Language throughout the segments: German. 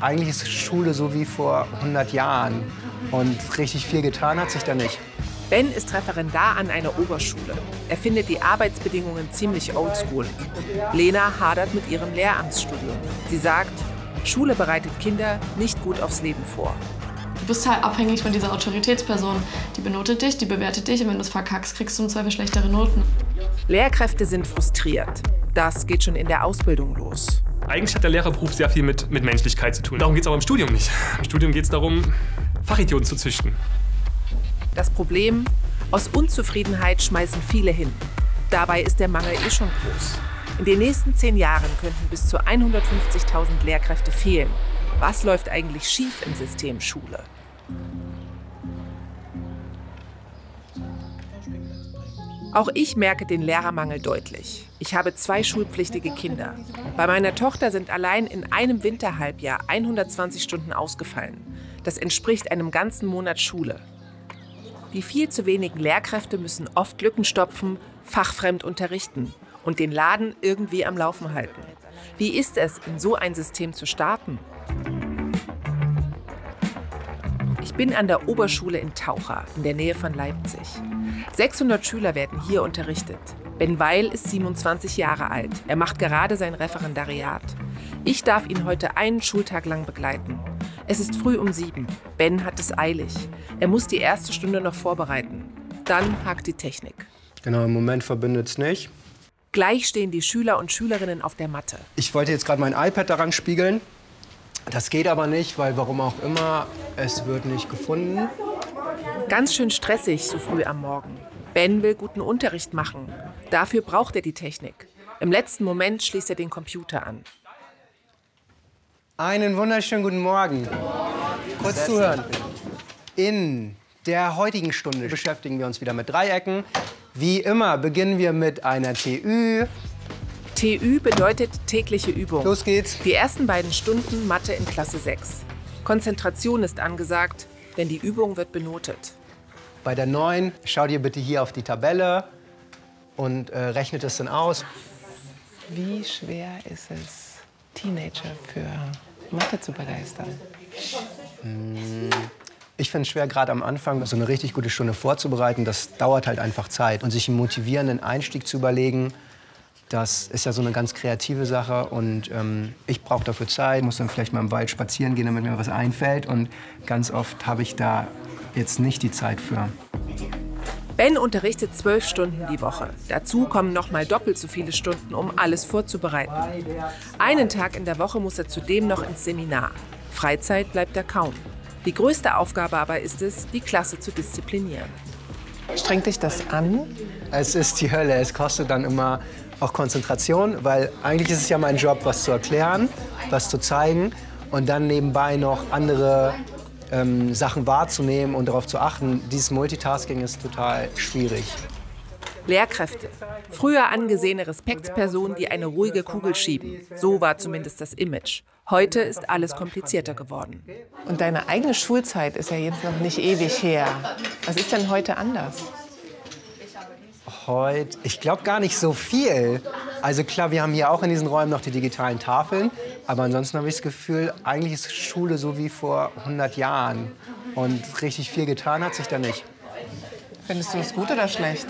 eigentlich ist Schule so wie vor 100 Jahren. Und richtig viel getan hat sich da nicht. Ben ist Referendar an einer Oberschule. Er findet die Arbeitsbedingungen ziemlich oldschool. Lena hadert mit ihrem Lehramtsstudium. Sie sagt, Schule bereitet Kinder nicht gut aufs Leben vor. Du bist halt abhängig von dieser Autoritätsperson. Die benotet dich, die bewertet dich und wenn du es verkackst, kriegst du im Zweifel schlechtere Noten. Lehrkräfte sind frustriert. Das geht schon in der Ausbildung los. Eigentlich hat der Lehrerberuf sehr viel mit, mit Menschlichkeit zu tun. Darum geht es aber im Studium nicht. Im Studium geht es darum, Fachidioten zu züchten. Das Problem, aus Unzufriedenheit schmeißen viele hin. Dabei ist der Mangel eh schon groß. In den nächsten zehn Jahren könnten bis zu 150.000 Lehrkräfte fehlen. Was läuft eigentlich schief im System Schule? Auch ich merke den Lehrermangel deutlich. Ich habe zwei schulpflichtige Kinder. Bei meiner Tochter sind allein in einem Winterhalbjahr 120 Stunden ausgefallen. Das entspricht einem ganzen Monat Schule. Die viel zu wenigen Lehrkräfte müssen oft Lücken stopfen, fachfremd unterrichten und den Laden irgendwie am Laufen halten. Wie ist es, in so ein System zu starten? Ich bin an der Oberschule in Taucher, in der Nähe von Leipzig. 600 Schüler werden hier unterrichtet. Ben Weil ist 27 Jahre alt. Er macht gerade sein Referendariat. Ich darf ihn heute einen Schultag lang begleiten. Es ist früh um sieben. Ben hat es eilig. Er muss die erste Stunde noch vorbereiten. Dann hakt die Technik. Genau, im Moment verbindet es nicht. Gleich stehen die Schüler und Schülerinnen auf der Matte. Ich wollte jetzt gerade mein iPad daran spiegeln. Das geht aber nicht, weil warum auch immer, es wird nicht gefunden. Ganz schön stressig so früh am Morgen. Ben will guten Unterricht machen. Dafür braucht er die Technik. Im letzten Moment schließt er den Computer an. Einen wunderschönen guten Morgen. Kurz zuhören. In der heutigen Stunde beschäftigen wir uns wieder mit Dreiecken. Wie immer beginnen wir mit einer TÜ. TÜ bedeutet tägliche Übung. Los geht's. Die ersten beiden Stunden Mathe in Klasse 6. Konzentration ist angesagt, denn die Übung wird benotet. Bei der 9 schau dir bitte hier auf die Tabelle und äh, rechnet es dann aus. Wie schwer ist es, Teenager für Mathe zu begeistern? Ich finde es schwer, gerade am Anfang so eine richtig gute Stunde vorzubereiten. Das dauert halt einfach Zeit. Und sich einen motivierenden Einstieg zu überlegen, das ist ja so eine ganz kreative Sache. Und ähm, ich brauche dafür Zeit, muss dann vielleicht mal im Wald spazieren gehen, damit mir was einfällt. Und ganz oft habe ich da jetzt nicht die Zeit für. Ben unterrichtet zwölf Stunden die Woche. Dazu kommen noch mal doppelt so viele Stunden, um alles vorzubereiten. Einen Tag in der Woche muss er zudem noch ins Seminar. Freizeit bleibt er kaum. Die größte Aufgabe aber ist es, die Klasse zu disziplinieren. Strengt dich das an? Es ist die Hölle. Es kostet dann immer auch Konzentration, weil eigentlich ist es ja mein Job, was zu erklären, was zu zeigen und dann nebenbei noch andere ähm, Sachen wahrzunehmen und darauf zu achten. Dieses Multitasking ist total schwierig. Lehrkräfte. Früher angesehene Respektspersonen, die eine ruhige Kugel schieben. So war zumindest das Image. Heute ist alles komplizierter geworden. Und deine eigene Schulzeit ist ja jetzt noch nicht ewig her. Was ist denn heute anders? Heute, ich glaube gar nicht so viel. Also klar, wir haben hier auch in diesen Räumen noch die digitalen Tafeln, aber ansonsten habe ich das Gefühl, eigentlich ist Schule so wie vor 100 Jahren und richtig viel getan hat sich da nicht. Findest du es gut oder schlecht?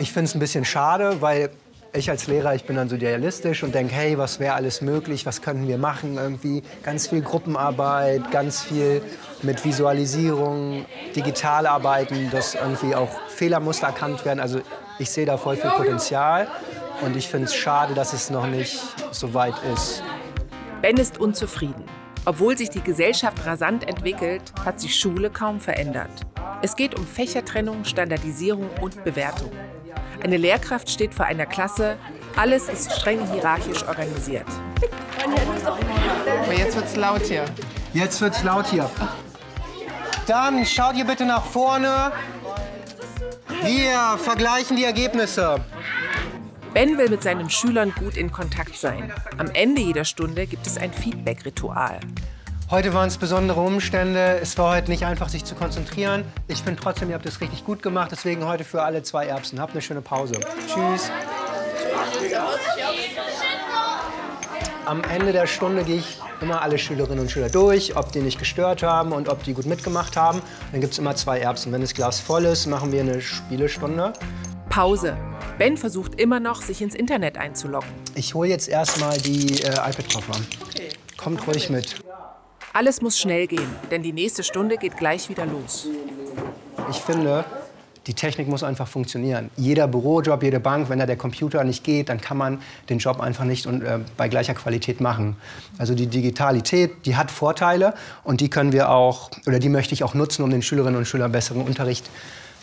Ich finde es ein bisschen schade, weil ich als Lehrer, ich bin dann so idealistisch und denke, hey, was wäre alles möglich, was könnten wir machen irgendwie. Ganz viel Gruppenarbeit, ganz viel mit Visualisierung, digital arbeiten, dass irgendwie auch Fehlermuster erkannt werden. Also ich sehe da voll viel Potenzial und ich finde es schade, dass es noch nicht so weit ist. Ben ist unzufrieden. Obwohl sich die Gesellschaft rasant entwickelt, hat sich Schule kaum verändert. Es geht um Fächertrennung, Standardisierung und Bewertung. Eine Lehrkraft steht vor einer Klasse. Alles ist streng hierarchisch organisiert. Aber jetzt wird's laut hier. Jetzt wird's laut hier. Dann schaut ihr bitte nach vorne. Wir vergleichen die Ergebnisse. Ben will mit seinen Schülern gut in Kontakt sein. Am Ende jeder Stunde gibt es ein Feedback-Ritual. Heute waren es besondere Umstände. Es war heute nicht einfach, sich zu konzentrieren. Ich finde trotzdem, ihr habt es richtig gut gemacht. Deswegen heute für alle zwei Erbsen. Habt eine schöne Pause. Tschüss. am Ende der Stunde gehe ich immer alle Schülerinnen und Schüler durch, ob die nicht gestört haben und ob die gut mitgemacht haben. Dann gibt es immer zwei Erbsen. Wenn das Glas voll ist, machen wir eine Spielestunde. Pause. Ben versucht immer noch, sich ins Internet einzuloggen. Ich hole jetzt erstmal die äh, iPad-Koffer. Okay. Kommt ruhig mit. Alles muss schnell gehen, denn die nächste Stunde geht gleich wieder los. Ich finde, die Technik muss einfach funktionieren. Jeder Bürojob, jede Bank, wenn da der Computer nicht geht, dann kann man den Job einfach nicht und, äh, bei gleicher Qualität machen. Also die Digitalität, die hat Vorteile und die können wir auch, oder die möchte ich auch nutzen, um den Schülerinnen und Schülern besseren Unterricht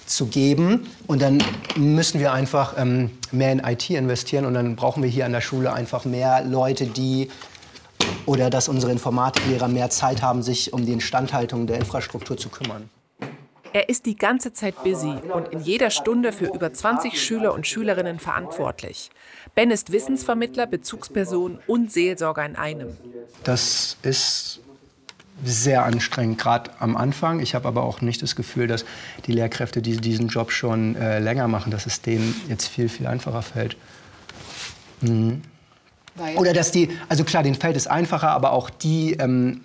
zu geben. Und dann müssen wir einfach ähm, mehr in IT investieren und dann brauchen wir hier an der Schule einfach mehr Leute, die oder dass unsere Informatiklehrer mehr Zeit haben, sich um die Instandhaltung der Infrastruktur zu kümmern. Er ist die ganze Zeit busy und in jeder Stunde für über 20 Schüler und Schülerinnen verantwortlich. Ben ist Wissensvermittler, Bezugsperson und Seelsorger in einem. Das ist sehr anstrengend, gerade am Anfang. Ich habe aber auch nicht das Gefühl, dass die Lehrkräfte, die diesen Job schon äh, länger machen, dass es denen jetzt viel, viel einfacher fällt. Mhm. Oder dass die, also klar, denen fällt es einfacher, aber auch die ähm,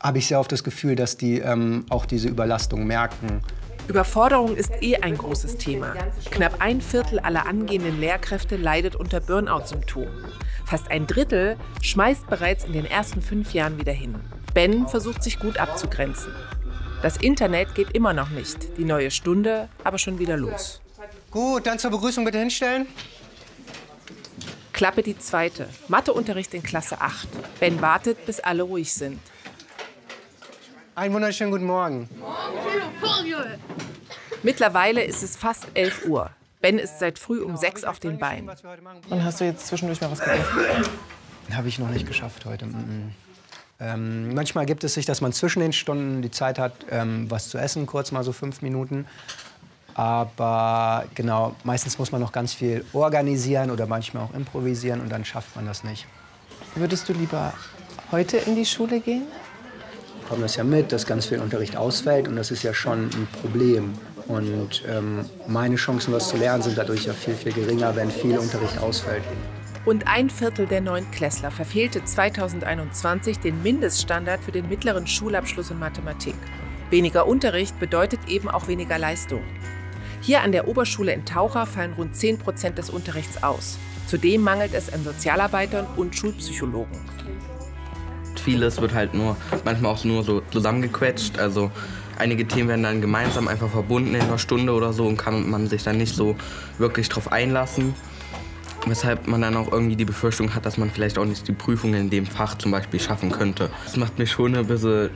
habe ich sehr oft das Gefühl, dass die ähm, auch diese Überlastung merken. Überforderung ist eh ein großes Thema. Knapp ein Viertel aller angehenden Lehrkräfte leidet unter Burnout-Symptomen. Fast ein Drittel schmeißt bereits in den ersten fünf Jahren wieder hin. Ben versucht sich gut abzugrenzen. Das Internet geht immer noch nicht, die neue Stunde aber schon wieder los. Gut, dann zur Begrüßung bitte hinstellen. Klappe die zweite. Matheunterricht in Klasse 8. Ben wartet, bis alle ruhig sind. Einen wunderschönen guten Morgen. Mittlerweile ist es fast 11 Uhr. Ben ist seit früh um 6 auf den Beinen. Und hast du jetzt zwischendurch mal was gegessen? Habe ich noch nicht geschafft heute. Ähm, manchmal gibt es sich, dass man zwischen den Stunden die Zeit hat, ähm, was zu essen, kurz mal so fünf Minuten. Aber genau, meistens muss man noch ganz viel organisieren oder manchmal auch improvisieren und dann schafft man das nicht. Würdest du lieber heute in die Schule gehen? bekommen das ja mit, dass ganz viel Unterricht ausfällt und das ist ja schon ein Problem. Und ähm, meine Chancen, was zu lernen, sind dadurch ja viel, viel geringer, wenn viel Unterricht ausfällt. Und ein Viertel der Neunklässler verfehlte 2021 den Mindeststandard für den mittleren Schulabschluss in Mathematik. Weniger Unterricht bedeutet eben auch weniger Leistung. Hier an der Oberschule in Taucher fallen rund 10 Prozent des Unterrichts aus. Zudem mangelt es an Sozialarbeitern und Schulpsychologen vieles wird halt nur, manchmal auch nur so zusammengequetscht. Also einige Themen werden dann gemeinsam einfach verbunden in einer Stunde oder so und kann man sich dann nicht so wirklich drauf einlassen. Weshalb man dann auch irgendwie die Befürchtung hat, dass man vielleicht auch nicht die Prüfungen in dem Fach zum Beispiel schaffen könnte. Das macht mich schon ein bisschen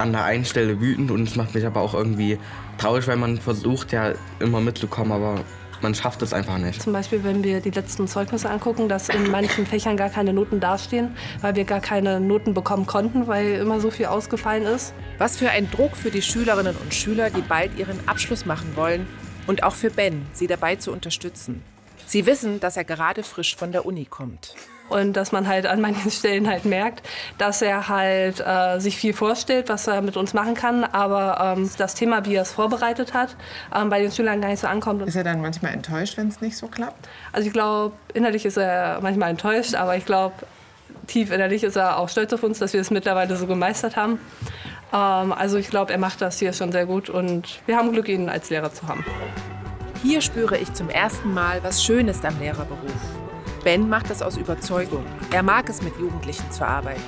an der einen Stelle wütend und es macht mich aber auch irgendwie traurig, weil man versucht ja immer mitzukommen, aber man schafft es einfach nicht. Zum Beispiel, wenn wir die letzten Zeugnisse angucken, dass in manchen Fächern gar keine Noten dastehen, weil wir gar keine Noten bekommen konnten, weil immer so viel ausgefallen ist. Was für ein Druck für die Schülerinnen und Schüler, die bald ihren Abschluss machen wollen und auch für Ben, sie dabei zu unterstützen. Sie wissen, dass er gerade frisch von der Uni kommt und dass man halt an manchen Stellen halt merkt, dass er halt äh, sich viel vorstellt, was er mit uns machen kann, aber ähm, das Thema, wie er es vorbereitet hat, ähm, bei den Schülern gar nicht so ankommt. Ist er dann manchmal enttäuscht, wenn es nicht so klappt? Also ich glaube, innerlich ist er manchmal enttäuscht, aber ich glaube, tief innerlich ist er auch stolz auf uns, dass wir es mittlerweile so gemeistert haben. Ähm, also ich glaube, er macht das hier schon sehr gut und wir haben Glück, ihn als Lehrer zu haben. Hier spüre ich zum ersten Mal was Schönes am Lehrerberuf. Ben macht das aus Überzeugung. Er mag es, mit Jugendlichen zu arbeiten.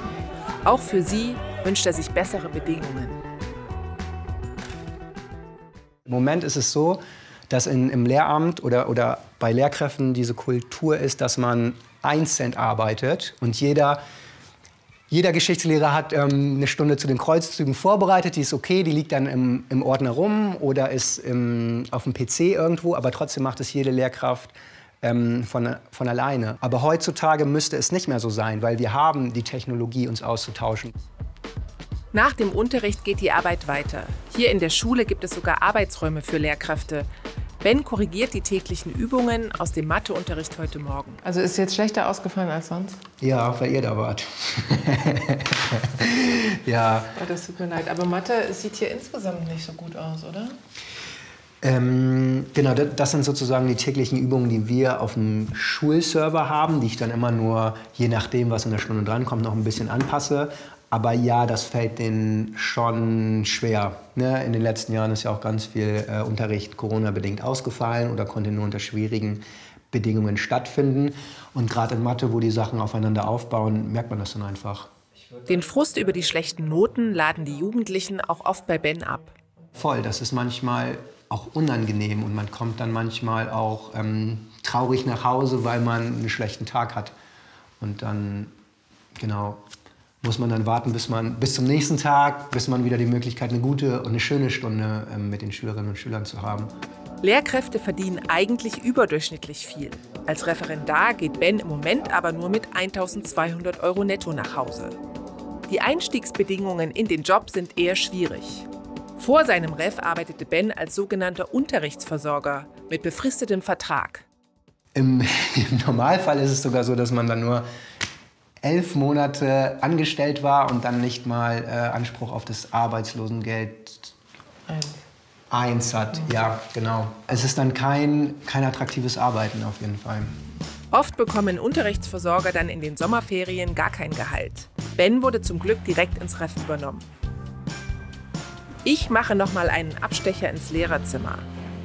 Auch für sie wünscht er sich bessere Bedingungen. Im Moment ist es so, dass in, im Lehramt oder, oder bei Lehrkräften diese Kultur ist, dass man einzeln arbeitet und jeder, jeder Geschichtslehrer hat ähm, eine Stunde zu den Kreuzzügen vorbereitet, die ist okay, die liegt dann im, im Ordner rum oder ist im, auf dem PC irgendwo, aber trotzdem macht es jede Lehrkraft ähm, von, von alleine. Aber heutzutage müsste es nicht mehr so sein, weil wir haben die Technologie, uns auszutauschen. Nach dem Unterricht geht die Arbeit weiter. Hier in der Schule gibt es sogar Arbeitsräume für Lehrkräfte. Ben korrigiert die täglichen Übungen aus dem Matheunterricht heute Morgen. Also ist jetzt schlechter ausgefallen als sonst? Ja, weil ihr da wart. ja. Oh, das tut mir leid. Aber Mathe sieht hier insgesamt nicht so gut aus, oder? Ähm, genau, das sind sozusagen die täglichen Übungen, die wir auf dem Schulserver haben, die ich dann immer nur, je nachdem, was in der Stunde drankommt, noch ein bisschen anpasse. Aber ja, das fällt denen schon schwer. Ne? In den letzten Jahren ist ja auch ganz viel äh, Unterricht Corona-bedingt ausgefallen oder konnte nur unter schwierigen Bedingungen stattfinden. Und gerade in Mathe, wo die Sachen aufeinander aufbauen, merkt man das dann einfach. Den Frust über die schlechten Noten laden die Jugendlichen auch oft bei Ben ab. Voll, das ist manchmal auch unangenehm und man kommt dann manchmal auch ähm, traurig nach Hause, weil man einen schlechten Tag hat. Und dann, genau, muss man dann warten, bis, man, bis zum nächsten Tag, bis man wieder die Möglichkeit, eine gute und eine schöne Stunde ähm, mit den Schülerinnen und Schülern zu haben. Lehrkräfte verdienen eigentlich überdurchschnittlich viel. Als Referendar geht Ben im Moment aber nur mit 1200 Euro netto nach Hause. Die Einstiegsbedingungen in den Job sind eher schwierig. Vor seinem Ref arbeitete Ben als sogenannter Unterrichtsversorger mit befristetem Vertrag. Im, Im, Normalfall ist es sogar so, dass man dann nur elf Monate angestellt war und dann nicht mal äh, Anspruch auf das Arbeitslosengeld eins hat. Ja, genau. Es ist dann kein, kein attraktives Arbeiten auf jeden Fall. Oft bekommen Unterrichtsversorger dann in den Sommerferien gar kein Gehalt. Ben wurde zum Glück direkt ins Ref übernommen. Ich mache noch mal einen Abstecher ins Lehrerzimmer.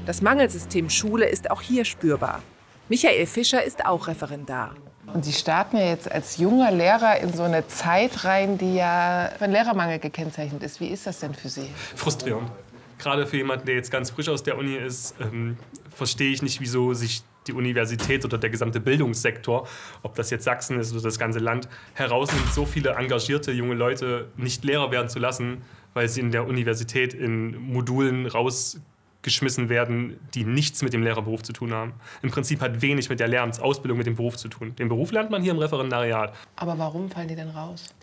Das Mangelsystem Schule ist auch hier spürbar. Michael Fischer ist auch Referendar. Und Sie starten ja jetzt als junger Lehrer in so eine Zeit rein, die ja von Lehrermangel gekennzeichnet ist. Wie ist das denn für Sie? Frustrierend. Gerade für jemanden, der jetzt ganz frisch aus der Uni ist, ähm, verstehe ich nicht, wieso sich die Universität oder der gesamte Bildungssektor, ob das jetzt Sachsen ist oder das ganze Land, herausnimmt, so viele engagierte junge Leute nicht Lehrer werden zu lassen, weil sie in der Universität in Modulen rausgeschmissen werden, die nichts mit dem Lehrerberuf zu tun haben. Im Prinzip hat wenig mit der Lehramtsausbildung, mit dem Beruf zu tun. Den Beruf lernt man hier im Referendariat. Aber warum fallen die denn raus?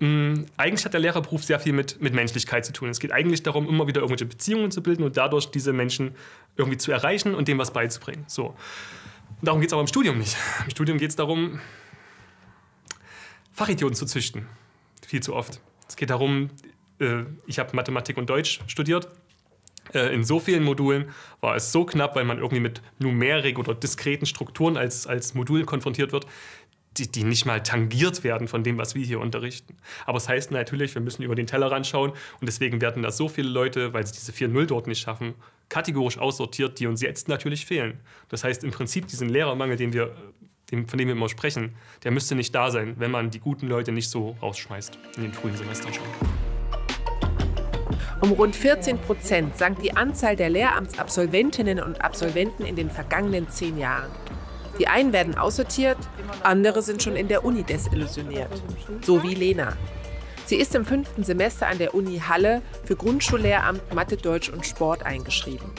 Ähm, eigentlich hat der Lehrerberuf sehr viel mit, mit Menschlichkeit zu tun. Es geht eigentlich darum, immer wieder irgendwelche Beziehungen zu bilden und dadurch diese Menschen irgendwie zu erreichen und dem was beizubringen. So. Darum geht es aber im Studium nicht. Im Studium geht es darum, Fachidioten zu züchten. Viel zu oft. Es geht darum, äh, ich habe Mathematik und Deutsch studiert. Äh, in so vielen Modulen war es so knapp, weil man irgendwie mit Numerik oder diskreten Strukturen als, als Modul konfrontiert wird, die, die nicht mal tangiert werden von dem, was wir hier unterrichten. Aber es das heißt natürlich, wir müssen über den Tellerrand schauen und deswegen werden da so viele Leute, weil sie diese 4-0 dort nicht schaffen, kategorisch aussortiert, die uns jetzt natürlich fehlen. Das heißt im Prinzip diesen Lehrermangel, den wir, den, von dem wir immer sprechen, der müsste nicht da sein, wenn man die guten Leute nicht so rausschmeißt in den frühen Semestern schon. Um rund 14 Prozent sank die Anzahl der Lehramtsabsolventinnen und Absolventen in den vergangenen zehn Jahren. Die einen werden aussortiert, andere sind schon in der Uni desillusioniert. So wie Lena. Sie ist im fünften Semester an der Uni Halle für Grundschullehramt Mathe, Deutsch und Sport eingeschrieben.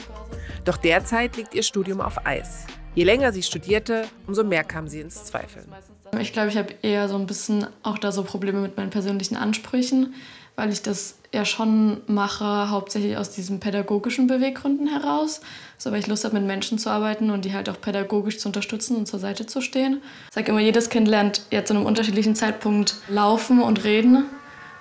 Doch derzeit liegt ihr Studium auf Eis. Je länger sie studierte, umso mehr kam sie ins Zweifeln. Ich glaube, ich habe eher so ein bisschen auch da so Probleme mit meinen persönlichen Ansprüchen weil ich das ja schon mache, hauptsächlich aus diesen pädagogischen Beweggründen heraus. So, weil ich Lust habe, mit Menschen zu arbeiten und die halt auch pädagogisch zu unterstützen und zur Seite zu stehen. Ich sage immer, jedes Kind lernt jetzt zu einem unterschiedlichen Zeitpunkt laufen und reden.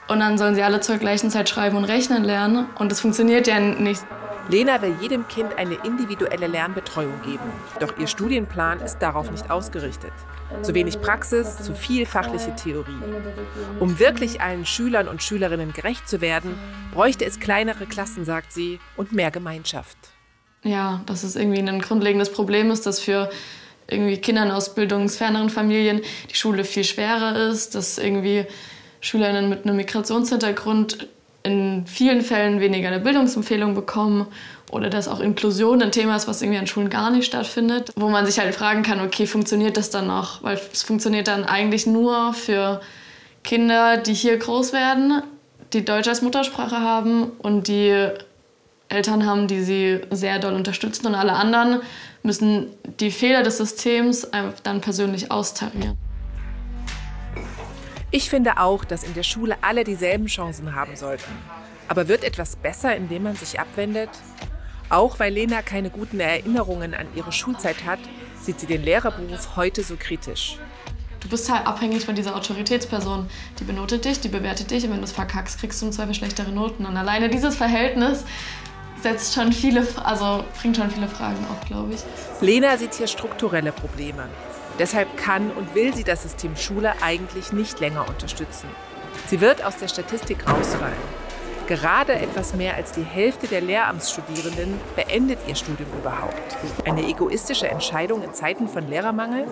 Und dann sollen sie alle zur gleichen Zeit schreiben und rechnen lernen. Und das funktioniert ja nicht. Lena will jedem Kind eine individuelle Lernbetreuung geben. Doch ihr Studienplan ist darauf nicht ausgerichtet. Zu wenig Praxis, zu viel fachliche Theorie. Um wirklich allen Schülern und Schülerinnen gerecht zu werden, bräuchte es kleinere Klassen, sagt sie, und mehr Gemeinschaft. Ja, dass es irgendwie ein grundlegendes Problem ist, dass für irgendwie Kindern aus bildungsferneren Familien die Schule viel schwerer ist, dass irgendwie Schülerinnen mit einem Migrationshintergrund in vielen Fällen weniger eine Bildungsempfehlung bekommen oder dass auch Inklusion ein Thema ist, was irgendwie an Schulen gar nicht stattfindet, wo man sich halt fragen kann, okay, funktioniert das dann noch? Weil es funktioniert dann eigentlich nur für Kinder, die hier groß werden, die Deutsch als Muttersprache haben und die Eltern haben, die sie sehr doll unterstützen und alle anderen müssen die Fehler des Systems dann persönlich austarieren. Ich finde auch, dass in der Schule alle dieselben Chancen haben sollten. Aber wird etwas besser, indem man sich abwendet? Auch weil Lena keine guten Erinnerungen an ihre Schulzeit hat, sieht sie den Lehrerberuf heute so kritisch. Du bist halt abhängig von dieser Autoritätsperson. Die benotet dich, die bewertet dich und wenn du es verkackst, kriegst du im Zweifel schlechtere Noten. Und alleine dieses Verhältnis setzt schon viele, also bringt schon viele Fragen auf, glaube ich. Lena sieht hier strukturelle Probleme. Deshalb kann und will sie das System Schule eigentlich nicht länger unterstützen. Sie wird aus der Statistik rausfallen. Gerade etwas mehr als die Hälfte der Lehramtsstudierenden beendet ihr Studium überhaupt. Eine egoistische Entscheidung in Zeiten von Lehrermangel?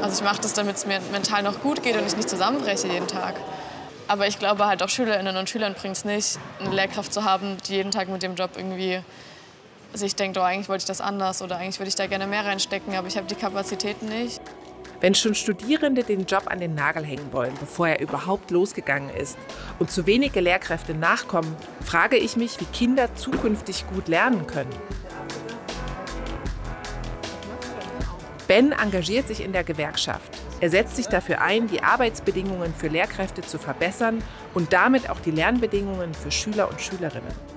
Also ich mache das, damit es mir mental noch gut geht und ich nicht zusammenbreche jeden Tag. Aber ich glaube halt auch Schülerinnen und Schülern bringt es nicht, eine Lehrkraft zu haben, die jeden Tag mit dem Job irgendwie sich denkt, oh, eigentlich wollte ich das anders oder eigentlich würde ich da gerne mehr reinstecken, aber ich habe die Kapazitäten nicht. Wenn schon Studierende den Job an den Nagel hängen wollen, bevor er überhaupt losgegangen ist und zu wenige Lehrkräfte nachkommen, frage ich mich, wie Kinder zukünftig gut lernen können. Ben engagiert sich in der Gewerkschaft. Er setzt sich dafür ein, die Arbeitsbedingungen für Lehrkräfte zu verbessern und damit auch die Lernbedingungen für Schüler und Schülerinnen.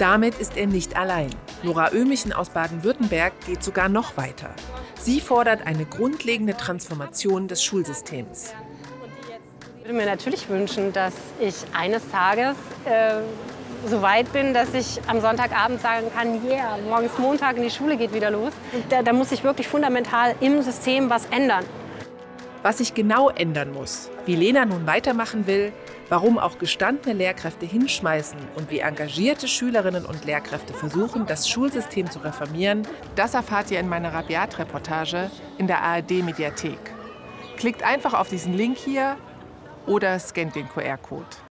Damit ist er nicht allein. Nora Ömichen aus Baden-Württemberg geht sogar noch weiter. Sie fordert eine grundlegende Transformation des Schulsystems. Ich würde mir natürlich wünschen, dass ich eines Tages äh, so weit bin, dass ich am Sonntagabend sagen kann, yeah, morgens Montag in die Schule geht wieder los. Da, da muss sich wirklich fundamental im System was ändern. Was sich genau ändern muss, wie Lena nun weitermachen will, warum auch gestandene Lehrkräfte hinschmeißen und wie engagierte Schülerinnen und Lehrkräfte versuchen, das Schulsystem zu reformieren, das erfahrt ihr in meiner Rabiat-Reportage in der ARD-Mediathek. Klickt einfach auf diesen Link hier oder scannt den QR-Code.